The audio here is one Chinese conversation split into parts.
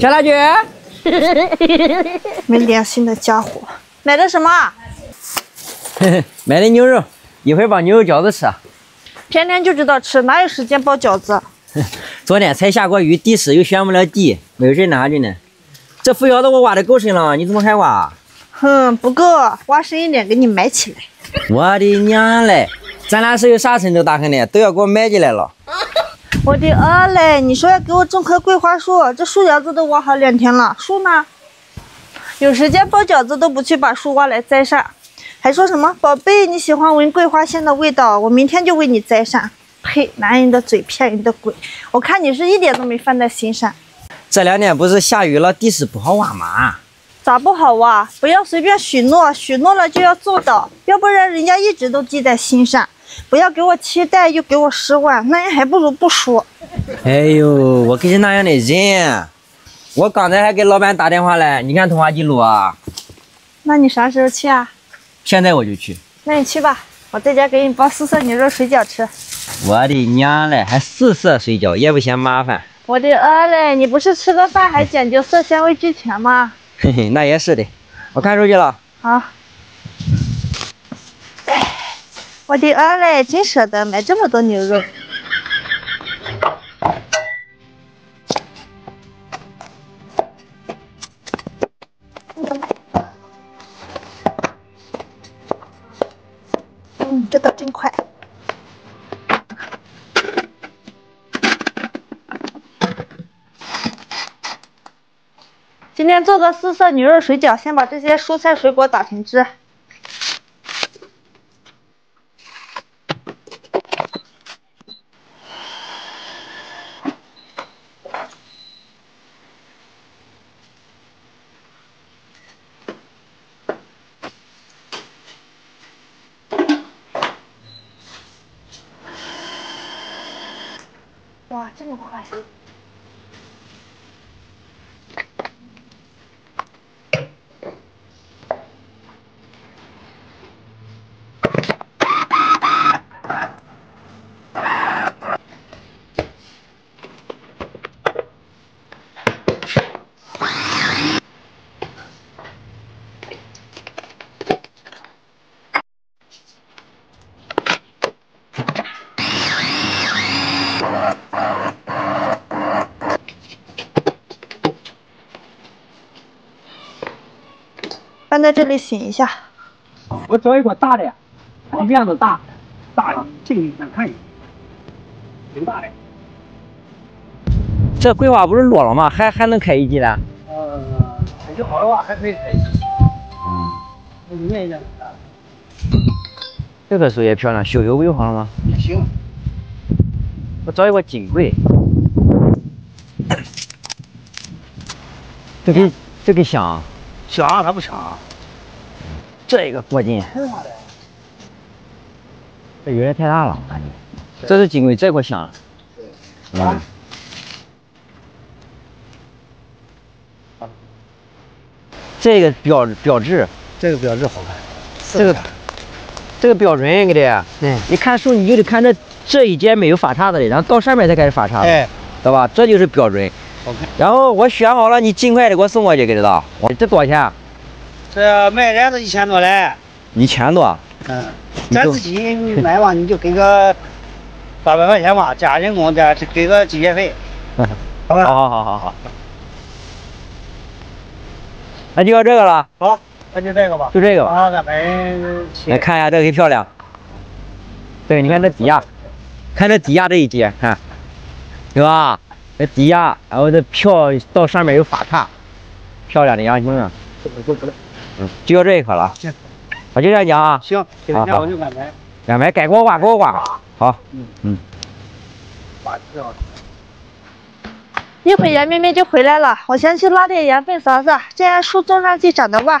小大姐，没良心的家伙，买的什么？买的牛肉，一会儿包牛肉饺子吃。天天就知道吃，哪有时间包饺子？昨天才下过雨，地湿又选不了地，没有人拿去呢。这腐窑子我挖的够深了，你怎么还挖？哼，不够，挖深一点给你埋起来。我的娘嘞！咱俩是有啥深仇大恨的，都要给我埋进来了。我的儿嘞，你说要给我种棵桂花树，这树苗子都挖好两天了，树呢？有时间包饺子都不去把树挖来栽上，还说什么宝贝你喜欢闻桂花香的味道，我明天就为你栽上。呸！男人的嘴骗人的鬼，我看你是一点都没放在心上。这两天不是下雨了，地势不好挖吗？咋不好挖？不要随便许诺，许诺了就要做到，要不然人家一直都记在心上。不要给我期待，又给我失望，那样还不如不说。哎呦，我可是那样的人，我刚才还给老板打电话嘞，你看通话记录啊。那你啥时候去啊？现在我就去。那你去吧，我在家给你包四色牛肉水饺吃。我的娘嘞，还四色水饺，也不嫌麻烦。我的儿嘞，你不是吃个饭还讲究色香味俱全吗？嘿嘿，那也是的。我看出去了。好。我的儿嘞，真舍得买这么多牛肉。嗯，这倒真快。今天做个四色牛肉水饺，先把这些蔬菜水果打成汁。这么快！在这里醒一下。我找一个大的，看院子大，大的这个想看一下，挺大的。这桂花不是落了吗？还还能开一季呢？呃，天气好的话还可以开一季。嗯。那里面一点。这棵树也漂亮，修有尾花了吗？也行。我找一个金桂。这个这个香。香它不香。这个过劲。这有点太大了，我感觉。这是金桂，这块香了。对。嗯。这个标标志，这个标志好看。这个这个标准给的。嗯。你看树，你就得看这这一节没有发叉子的，然后到上面才开始发叉子。哎。知道吧？这就是标准。好看。然后我选好了，你尽快的给我送过去，给知道？这多少钱？这卖点是一千多嘞。一千多。嗯。咱自己买吧，你就给个 八百块钱吧，加人工再给个机械费。好吧。好好好好好。那就要这个了。好，那就这个吧。就这个吧。啊，咱们来看一下这个，很漂亮。对，你看这底下，看这底下这一节，看，对吧？这底下，然后这票到上面有发叉，漂亮的样型啊。嗯，就要这一棵了。行。我就这样讲啊。行。今天我就安排。安排，该给我挖给我挖。好。嗯嗯。挂掉。一会儿杨妹妹就回来了，我先去拉点盐分撒撒，这样树种上去长得旺。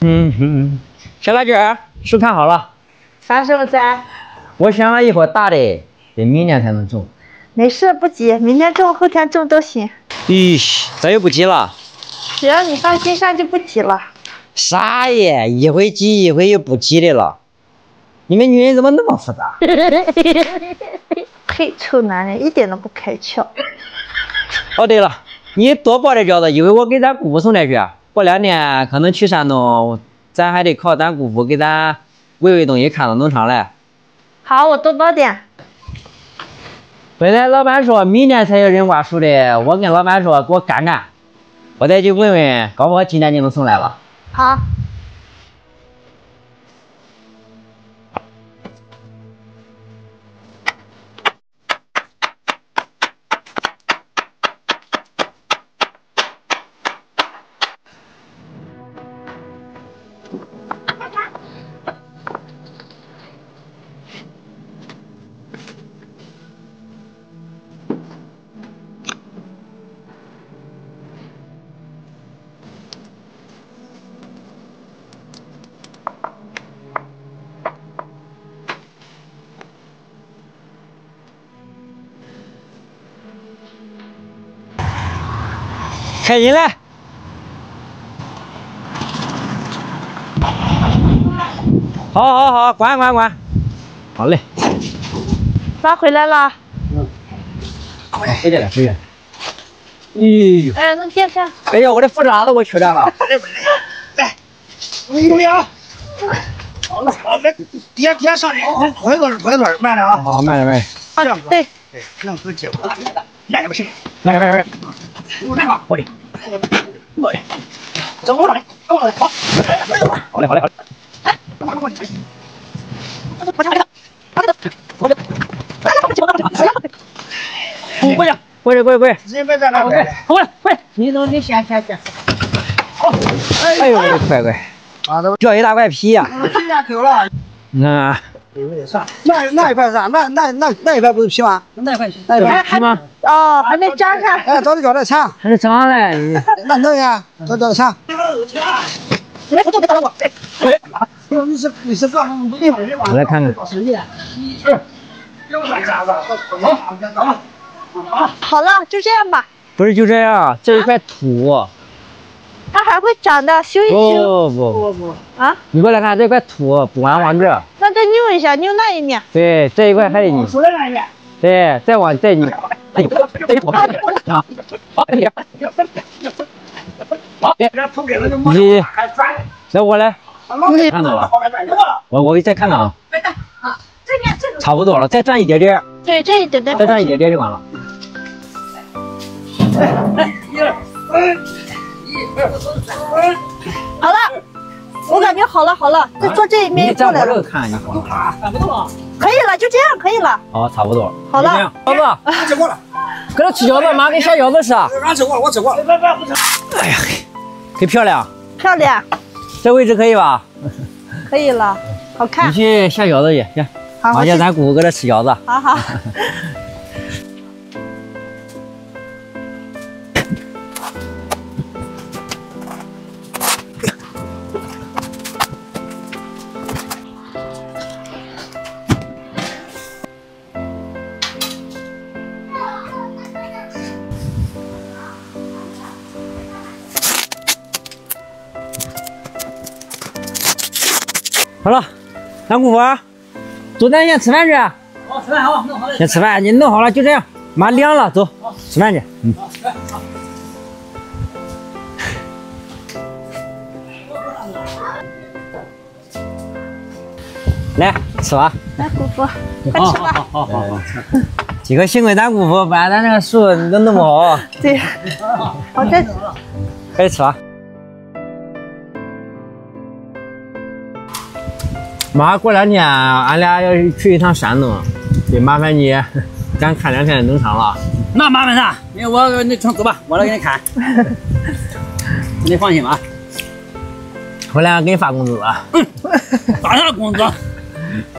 嗯哼，小大姐，树看好了。啥时候摘？我想了一会儿大的，得明年才能种。没事，不急，明天种、后天种都行。咦，咋又不急了？只要你放心上，就不急了。啥耶？一会急，一会又不急的了。你们女人怎么那么复杂？呸！臭男人，一点都不开窍。哦，对了，你多包点饺子，一会我给咱姑父送点去。过两天可能去山东，咱还得靠咱姑父给咱喂喂东西，看到农场来。好，我多包点。本来老板说明天才有人挖树的，我跟老板说给我赶赶，我再去问问，搞不好今天就能送来了。好。开进来。好，好，好，管管管。好嘞。妈回来了。嗯。回去了，回去。哎呦。哎，能见见。哎呀，我的副长都给我缺点了。来，有没有？好了，好，来，底下底下上来，快点，快点，慢点啊。好，慢点，慢点。这样对。对，能喝酒。慢点不行。慢点，慢点。来吧，我的。我的。走我来，我来，好。好嘞，好嘞，好嘞。过来。我这个，我这个，我这个。过去，过去，过去，过去。直接别在那。过来，过来，过来。你等你先先先。好。哎呦，我的乖乖。啊，都掉一大块皮呀。皮下抠了。那。那那一块是啥？那那那那一块不是皮吗？那一块皮，那一块皮吗？哦，还没粘上。哎，早点交点钱。还得长嘞。那弄一下，早交点钱。来，我这边打我。哎，你是你是干什么？我来看看。好了，就这样吧。不是。就这样，这一块土。它还会长的，修一修。不不不不啊！你过来看，这块土补完往这。一下，扭那一面。对，这一块还得扭。出来那一面。对，再往再拧。哎呦，哎呦，啊！好，别，好，别，你，来我来。看到了。我我给再看看啊。啊，这边这差不多了，再转一点点。对，转一点点。再转一点点就完了。来，一二，好了，我感觉好了好了，再坐这一面过来了。看，你好了。看不到可以了，就这样可以了。好，差不多。好了，饺子，吃过了。搁这吃饺子，妈给下饺子吃。俺吃过了，我吃过了。哎呀嘿，可漂亮。漂亮。这位置可以吧？可以了，好看。你去下饺子去，行。好。妈叫咱姑姑搁这吃饺子。好好。好了，咱姑父，走，咱先吃饭去。好，吃饭好，弄好了。先吃饭，你弄好了就这样。妈凉了，走，吃饭去。嗯。来，吃吧。来，姑父，快吃吧。好好好好。今个幸亏咱姑父，不然咱这个树能弄不好。对。好，再开始吃吧。妈，过两天俺俩要去一趟山东，得麻烦你，咱看两天农场了。那麻烦啥？你我你成走吧，我来给你看。你放心吧，回来给你发工资。嗯，发啥工资？